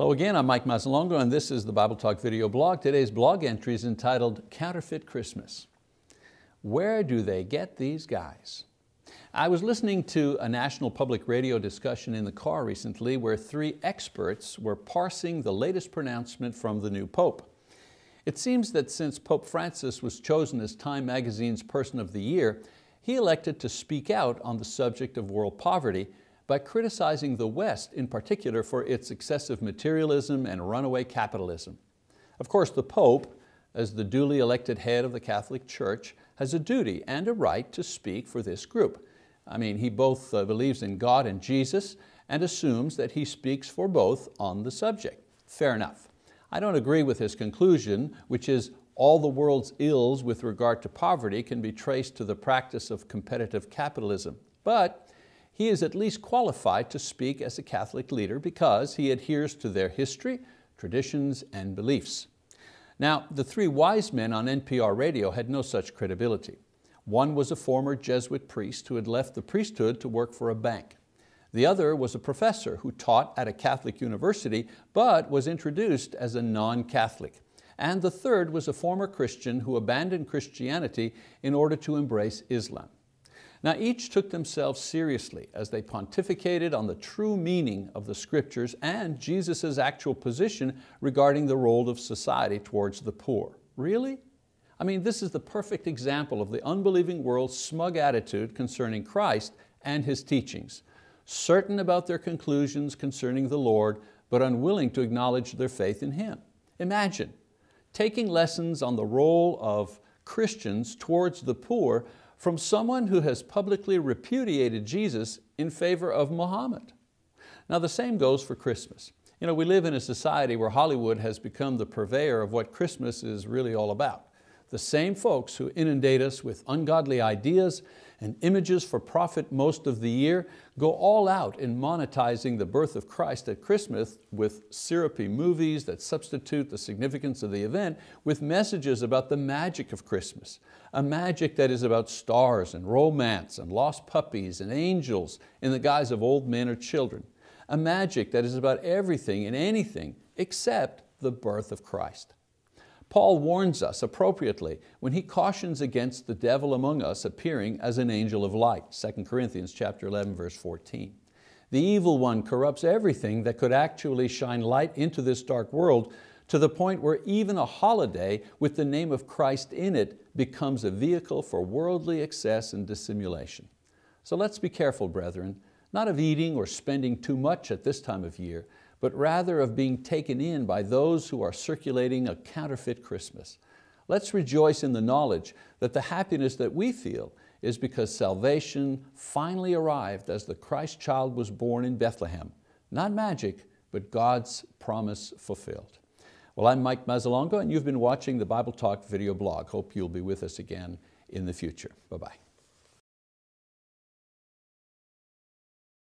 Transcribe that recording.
Hello again, I'm Mike Mazzalongo and this is the Bible Talk video blog. Today's blog entry is entitled Counterfeit Christmas. Where do they get these guys? I was listening to a national public radio discussion in the car recently where three experts were parsing the latest pronouncement from the new Pope. It seems that since Pope Francis was chosen as Time magazine's Person of the Year, he elected to speak out on the subject of world poverty by criticizing the West in particular for its excessive materialism and runaway capitalism. Of course, the Pope, as the duly elected head of the Catholic Church, has a duty and a right to speak for this group. I mean, he both uh, believes in God and Jesus and assumes that he speaks for both on the subject. Fair enough. I don't agree with his conclusion, which is all the world's ills with regard to poverty can be traced to the practice of competitive capitalism. But he is at least qualified to speak as a Catholic leader because he adheres to their history, traditions, and beliefs. Now, the three wise men on NPR radio had no such credibility. One was a former Jesuit priest who had left the priesthood to work for a bank. The other was a professor who taught at a Catholic university but was introduced as a non-Catholic. And the third was a former Christian who abandoned Christianity in order to embrace Islam. Now each took themselves seriously as they pontificated on the true meaning of the scriptures and Jesus' actual position regarding the role of society towards the poor. Really? I mean, this is the perfect example of the unbelieving world's smug attitude concerning Christ and His teachings. Certain about their conclusions concerning the Lord, but unwilling to acknowledge their faith in Him. Imagine, taking lessons on the role of Christians towards the poor from someone who has publicly repudiated Jesus in favor of Muhammad. Now the same goes for Christmas. You know, we live in a society where Hollywood has become the purveyor of what Christmas is really all about the same folks who inundate us with ungodly ideas and images for profit most of the year go all out in monetizing the birth of Christ at Christmas with syrupy movies that substitute the significance of the event with messages about the magic of Christmas, a magic that is about stars and romance and lost puppies and angels in the guise of old men or children, a magic that is about everything and anything except the birth of Christ. Paul warns us appropriately when he cautions against the devil among us appearing as an angel of light, 2 Corinthians chapter 11, verse 14. The evil one corrupts everything that could actually shine light into this dark world to the point where even a holiday with the name of Christ in it becomes a vehicle for worldly excess and dissimulation. So let's be careful, brethren, not of eating or spending too much at this time of year, but rather of being taken in by those who are circulating a counterfeit Christmas. Let's rejoice in the knowledge that the happiness that we feel is because salvation finally arrived as the Christ child was born in Bethlehem. Not magic, but God's promise fulfilled. Well, I'm Mike Mazzalongo and you've been watching the Bible Talk video blog. Hope you'll be with us again in the future. Bye-bye.